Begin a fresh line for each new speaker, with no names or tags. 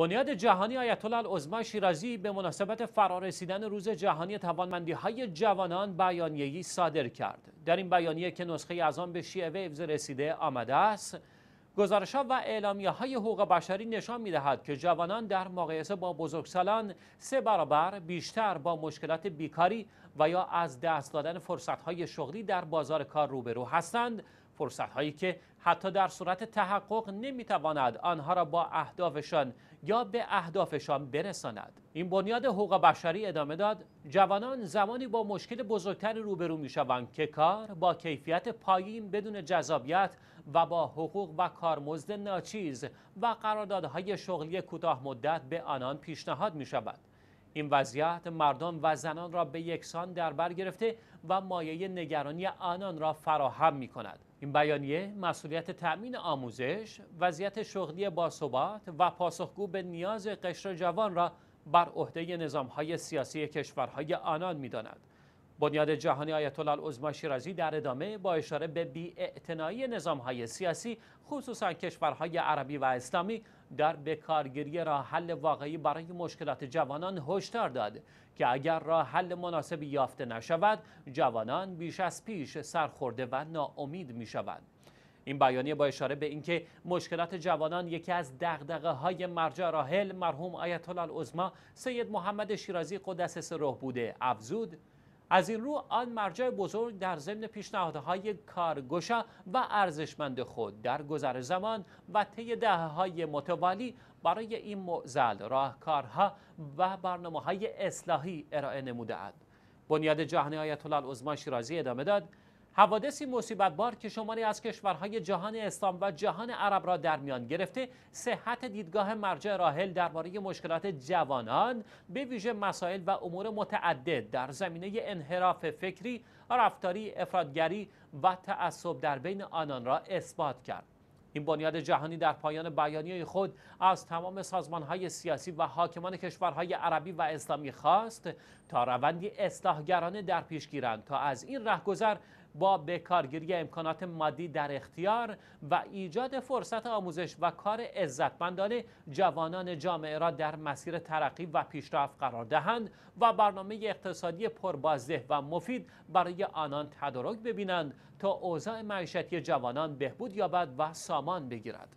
بنیاد جهانی آیت الله العظما شیرازی به مناسبت فرارسیدن روز جهانی توانمندی های جوانان بیانیه‌ای صادر کرد. در این بیانیه که نسخه از آن به شیعه ویوز رسیده آمده است، گزارش ها و اعلامیه های حقوق بشری نشان می دهد که جوانان در مقایسه با بزرگسالان سه برابر بیشتر با مشکلات بیکاری و یا از دست دادن فرصت های شغلی در بازار کار روبرو هستند فرصت هایی که حتی در صورت تحقق نمی‌تواند آنها را با اهدافشان یا به اهدافشان برساند این بنیاد حقوق بشری ادامه داد جوانان زمانی با مشکل بزرگتری روبرو می‌شوند که کار با کیفیت پایین بدون جذابیت و با حقوق و کارمزد ناچیز و قراردادهای شغلی کوتاه مدت به آنان پیشنهاد می شود. این وضعیت مردم و زنان را به یکسان در بر گرفته و مایه نگرانی آنان را فراهم می کند. این بیانیه مسئولیت تأمین آموزش، وضعیت شغلی باثبات و پاسخگو به نیاز قشر جوان را بر عهده نظامهای سیاسی کشورهای آنان می‌داند. بنیاد جهانی آیت الله العظما شیرازی در ادامه با اشاره به بی‌اعتنایی نظامهای سیاسی خصوصا کشورهای عربی و اسلامی در بکارگیری راه حل واقعی برای مشکلات جوانان هشدار داد که اگر راه حل مناسبی یافته نشود جوانان بیش از پیش سرخورده و ناامید می شود. این بیانیه با اشاره به اینکه مشکلات جوانان یکی از دغدغه های مرجع راحل مرحوم آیت الله العظما سید محمد شیرازی قدس سره بوده افزود از این رو آن مرجع بزرگ در ضمن پیشنهادهای کارگشا و ارزشمند خود در گذر زمان و طی های متوالی برای این معزل راهکارها و برنامه های اصلاحی ارائه نمودهاند. بنیاد جهانی آیت الله العظما شیرازی ادامه داد حوادثی مصیبت بار که شماری از کشورهای جهان اسلام و جهان عرب را در میان گرفته صحت دیدگاه مرجع راحل درباره مشکلات جوانان به ویژه مسائل و امور متعدد در زمینه انحراف فکری رفتاری افرادگری و تعصب در بین آنان را اثبات کرد. این بنیاد جهانی در پایان بیانیه خود از تمام سازمانهای سیاسی و حاکمان کشورهای عربی و اسلامی خواست تا روندی اصلاحگرانه در پیش گیرند تا از این رهگذر با بکارگیری امکانات مادی در اختیار و ایجاد فرصت آموزش و کار عزتمندانه جوانان جامعه را در مسیر ترقی و پیشرفت قرار دهند و برنامه اقتصادی پربازده و مفید برای آنان تدارک ببینند تا اوضاع معیشتی جوانان بهبود یابد و سامان بگیرد.